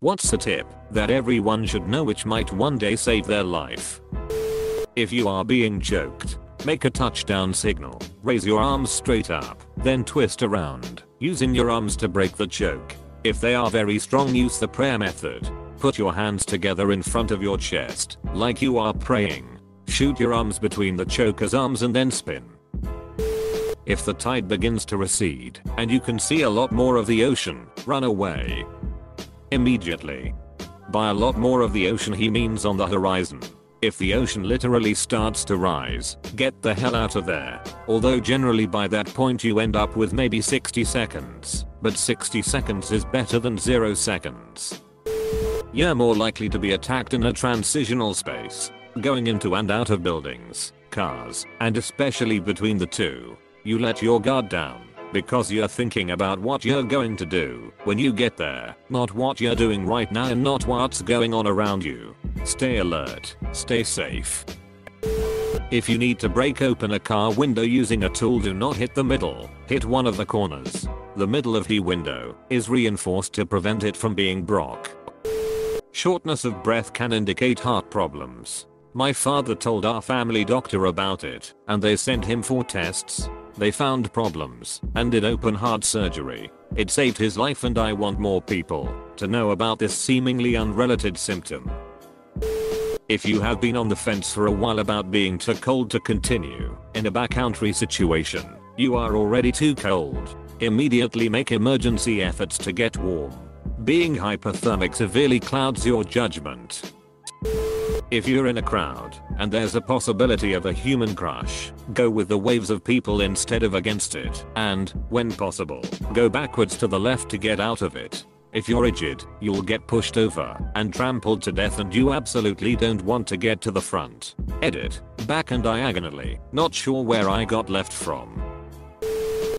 What's a tip that everyone should know which might one day save their life? If you are being choked, make a touchdown signal. Raise your arms straight up, then twist around, using your arms to break the choke. If they are very strong use the prayer method. Put your hands together in front of your chest, like you are praying. Shoot your arms between the choker's arms and then spin. If the tide begins to recede and you can see a lot more of the ocean, run away. Immediately. By a lot more of the ocean he means on the horizon. If the ocean literally starts to rise, get the hell out of there. Although generally by that point you end up with maybe 60 seconds, but 60 seconds is better than 0 seconds. You're more likely to be attacked in a transitional space, going into and out of buildings, cars, and especially between the two. You let your guard down because you're thinking about what you're going to do when you get there, not what you're doing right now and not what's going on around you. Stay alert, stay safe. If you need to break open a car window using a tool do not hit the middle, hit one of the corners. The middle of the window is reinforced to prevent it from being broke. Shortness of breath can indicate heart problems. My father told our family doctor about it, and they sent him for tests. They found problems and did open heart surgery. It saved his life and I want more people to know about this seemingly unrelated symptom. If you have been on the fence for a while about being too cold to continue in a backcountry situation, you are already too cold. Immediately make emergency efforts to get warm. Being hypothermic severely clouds your judgment. If you're in a crowd and there's a possibility of a human crush, go with the waves of people instead of against it, and, when possible, go backwards to the left to get out of it. If you're rigid, you'll get pushed over and trampled to death and you absolutely don't want to get to the front. Edit. Back and diagonally. Not sure where I got left from.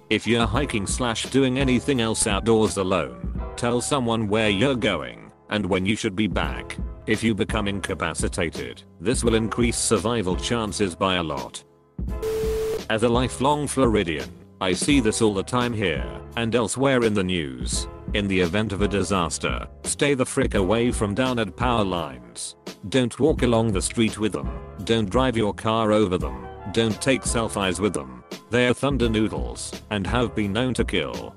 If you're hiking slash doing anything else outdoors alone, tell someone where you're going and when you should be back. If you become incapacitated, this will increase survival chances by a lot. As a lifelong Floridian, I see this all the time here and elsewhere in the news. In the event of a disaster, stay the frick away from downed power lines. Don't walk along the street with them. Don't drive your car over them. Don't take selfies with them. They're thunder noodles and have been known to kill.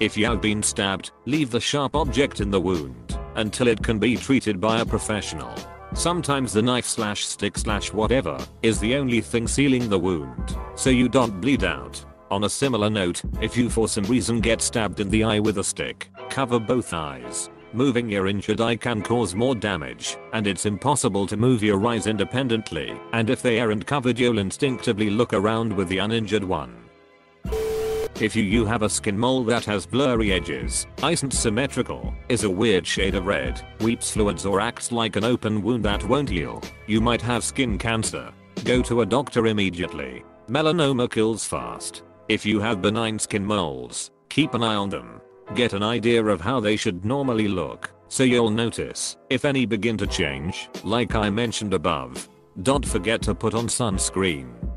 If you have been stabbed, leave the sharp object in the wound until it can be treated by a professional. Sometimes the knife slash stick slash whatever is the only thing sealing the wound, so you don't bleed out. On a similar note, if you for some reason get stabbed in the eye with a stick, cover both eyes. Moving your injured eye can cause more damage, and it's impossible to move your eyes independently, and if they aren't covered you'll instinctively look around with the uninjured one. If you, you have a skin mole that has blurry edges, isn't symmetrical, is a weird shade of red, weeps fluids or acts like an open wound that won't heal, you might have skin cancer. Go to a doctor immediately. Melanoma kills fast. If you have benign skin moles, keep an eye on them. Get an idea of how they should normally look, so you'll notice if any begin to change, like I mentioned above. Don't forget to put on sunscreen.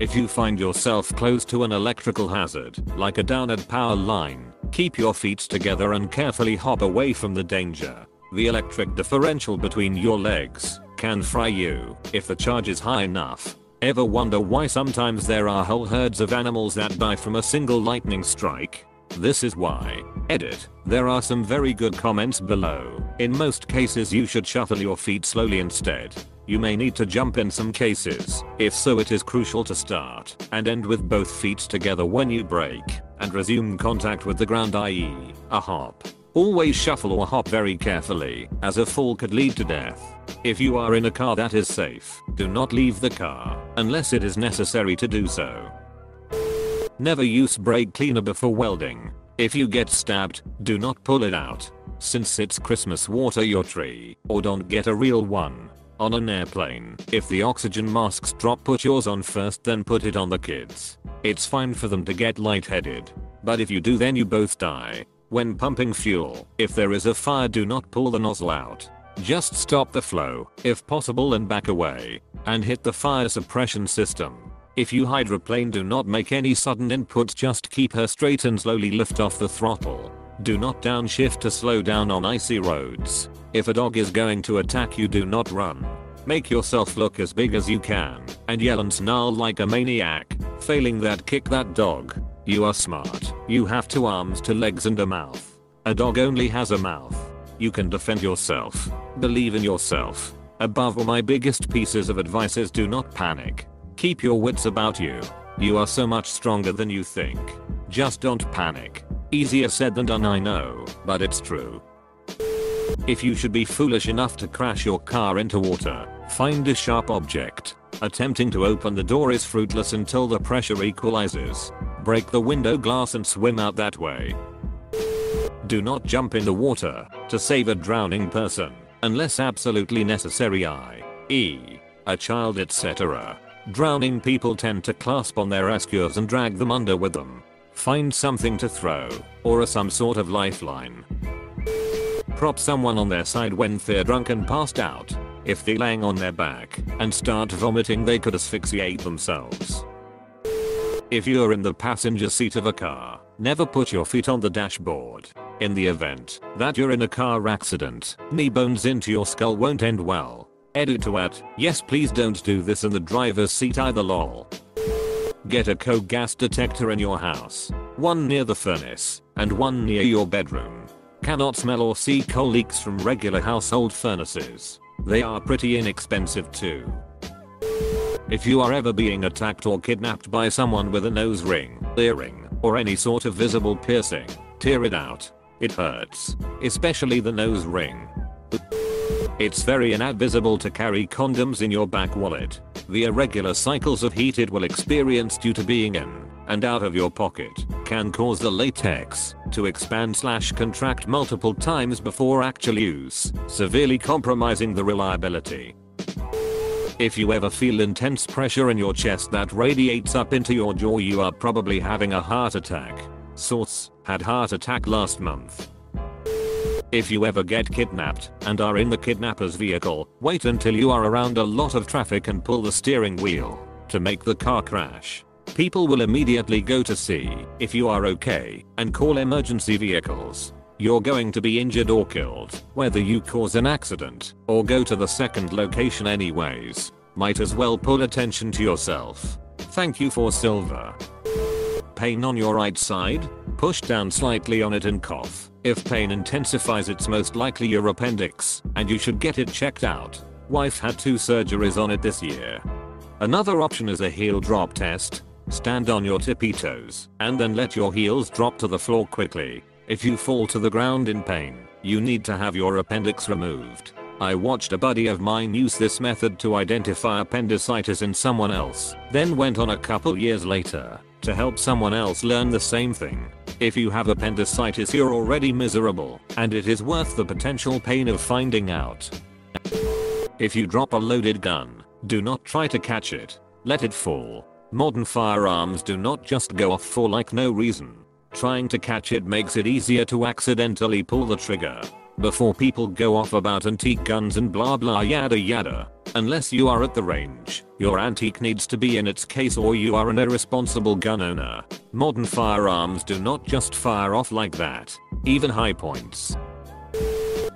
If you find yourself close to an electrical hazard, like a downed power line, keep your feet together and carefully hop away from the danger. The electric differential between your legs can fry you if the charge is high enough. Ever wonder why sometimes there are whole herds of animals that die from a single lightning strike? This is why. Edit. There are some very good comments below. In most cases you should shuffle your feet slowly instead. You may need to jump in some cases. If so it is crucial to start and end with both feet together when you break and resume contact with the ground i.e. a hop. Always shuffle or hop very carefully as a fall could lead to death. If you are in a car that is safe, do not leave the car unless it is necessary to do so. Never use brake cleaner before welding. If you get stabbed, do not pull it out. Since it's Christmas water your tree, or don't get a real one. On an airplane, if the oxygen masks drop put yours on first then put it on the kids. It's fine for them to get lightheaded. But if you do then you both die. When pumping fuel, if there is a fire do not pull the nozzle out. Just stop the flow, if possible and back away, and hit the fire suppression system. If you hydroplane do not make any sudden inputs just keep her straight and slowly lift off the throttle. Do not downshift to slow down on icy roads. If a dog is going to attack you do not run. Make yourself look as big as you can and yell and snarl like a maniac. Failing that kick that dog. You are smart. You have two arms, two legs and a mouth. A dog only has a mouth. You can defend yourself. Believe in yourself. Above all my biggest pieces of advice is do not panic. Keep your wits about you. You are so much stronger than you think. Just don't panic. Easier said than done I know, but it's true. If you should be foolish enough to crash your car into water, find a sharp object. Attempting to open the door is fruitless until the pressure equalizes. Break the window glass and swim out that way. Do not jump in the water to save a drowning person, unless absolutely necessary i.e. a child etc. Drowning people tend to clasp on their rescuers and drag them under with them. Find something to throw, or a some sort of lifeline. Prop someone on their side when they're drunk and passed out. If they're laying on their back and start vomiting they could asphyxiate themselves. If you're in the passenger seat of a car, never put your feet on the dashboard. In the event that you're in a car accident, knee bones into your skull won't end well. Edit to at, yes please don't do this in the driver's seat either lol. Get a CO gas detector in your house. One near the furnace, and one near your bedroom. Cannot smell or see coal leaks from regular household furnaces. They are pretty inexpensive too. If you are ever being attacked or kidnapped by someone with a nose ring, earring, or any sort of visible piercing, tear it out. It hurts. Especially the nose ring. It's very inadvisable to carry condoms in your back wallet. The irregular cycles of heat it will experience due to being in and out of your pocket can cause the latex to expand slash contract multiple times before actual use, severely compromising the reliability. If you ever feel intense pressure in your chest that radiates up into your jaw you are probably having a heart attack. Source, had heart attack last month. If you ever get kidnapped and are in the kidnapper's vehicle, wait until you are around a lot of traffic and pull the steering wheel to make the car crash. People will immediately go to see if you are okay and call emergency vehicles. You're going to be injured or killed, whether you cause an accident or go to the second location anyways. Might as well pull attention to yourself. Thank you for silver. Pain on your right side? Push down slightly on it and cough. If pain intensifies it's most likely your appendix, and you should get it checked out. Wife had two surgeries on it this year. Another option is a heel drop test. Stand on your tippy toes, and then let your heels drop to the floor quickly. If you fall to the ground in pain, you need to have your appendix removed. I watched a buddy of mine use this method to identify appendicitis in someone else, then went on a couple years later to help someone else learn the same thing. If you have appendicitis you're already miserable, and it is worth the potential pain of finding out. If you drop a loaded gun, do not try to catch it. Let it fall. Modern firearms do not just go off for like no reason. Trying to catch it makes it easier to accidentally pull the trigger. Before people go off about antique guns and blah blah yada yada. Unless you are at the range, your antique needs to be in its case or you are an irresponsible gun owner. Modern firearms do not just fire off like that. Even Hi-Points.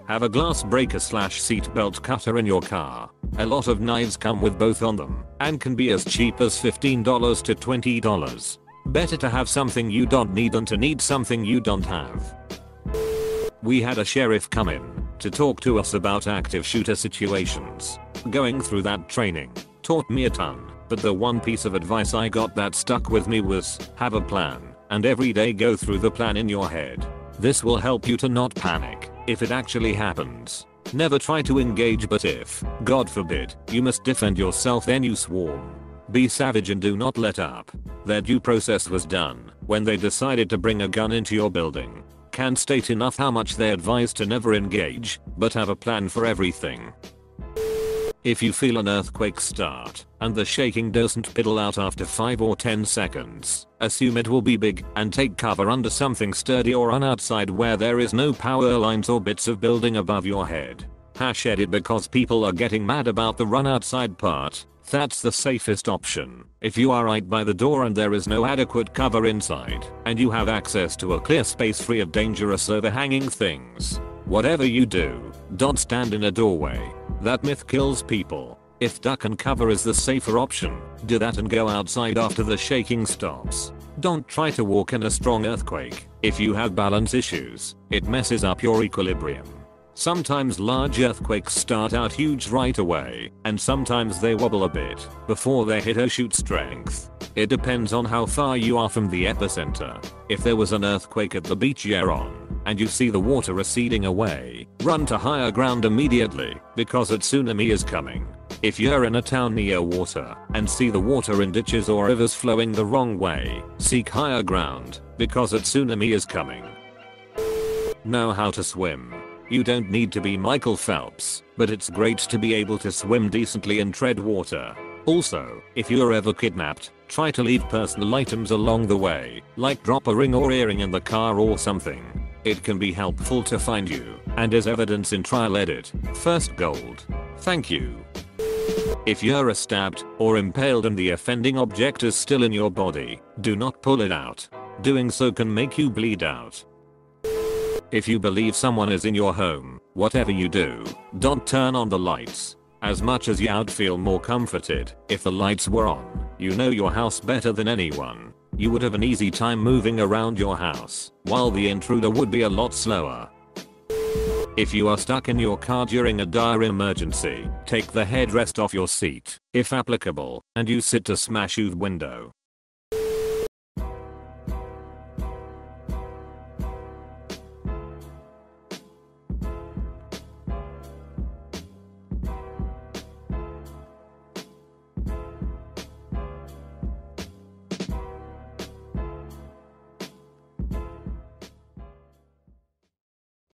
Have a glass breaker slash seatbelt cutter in your car. A lot of knives come with both on them and can be as cheap as $15 to $20. Better to have something you don't need than to need something you don't have. We had a sheriff come in to talk to us about active shooter situations. Going through that training taught me a ton, but the one piece of advice I got that stuck with me was have a plan and every day go through the plan in your head. This will help you to not panic if it actually happens. Never try to engage but if, God forbid, you must defend yourself then you swarm. Be savage and do not let up. Their due process was done when they decided to bring a gun into your building. Can't state enough how much they advise to never engage, but have a plan for everything. If you feel an earthquake start, and the shaking doesn't piddle out after 5 or 10 seconds, assume it will be big and take cover under something sturdy or on outside where there is no power lines or bits of building above your head. Hash edit because people are getting mad about the run outside part. That's the safest option. If you are right by the door and there is no adequate cover inside, and you have access to a clear space free of dangerous overhanging things. Whatever you do, don't stand in a doorway. That myth kills people. If duck and cover is the safer option, do that and go outside after the shaking stops. Don't try to walk in a strong earthquake. If you have balance issues, it messes up your equilibrium. Sometimes large earthquakes start out huge right away, and sometimes they wobble a bit before they hit a shoot strength. It depends on how far you are from the epicenter. If there was an earthquake at the beach you're on, and you see the water receding away, run to higher ground immediately, because a tsunami is coming. If you're in a town near water, and see the water in ditches or rivers flowing the wrong way, seek higher ground, because a tsunami is coming. Know how to swim. You don't need to be Michael Phelps, but it's great to be able to swim decently and tread water. Also, if you're ever kidnapped, try to leave personal items along the way, like drop a ring or earring in the car or something. It can be helpful to find you, and as evidence in trial edit, first gold. Thank you. If you're stabbed or impaled and the offending object is still in your body, do not pull it out. Doing so can make you bleed out. If you believe someone is in your home, whatever you do, don't turn on the lights. As much as you'd feel more comforted if the lights were on, you know your house better than anyone. You would have an easy time moving around your house, while the intruder would be a lot slower. If you are stuck in your car during a dire emergency, take the headrest off your seat, if applicable, and use it to smash the window.